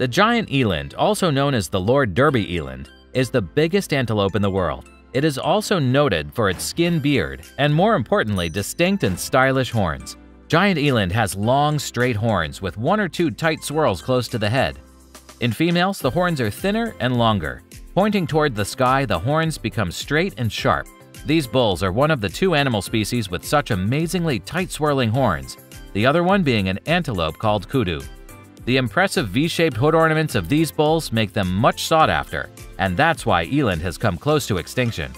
The giant eland, also known as the Lord Derby eland, is the biggest antelope in the world. It is also noted for its skin beard and, more importantly, distinct and stylish horns. Giant eland has long, straight horns with one or two tight swirls close to the head. In females, the horns are thinner and longer. Pointing toward the sky, the horns become straight and sharp. These bulls are one of the two animal species with such amazingly tight swirling horns, the other one being an antelope called kudu. The impressive V-shaped hood ornaments of these bulls make them much sought after, and that's why eland has come close to extinction.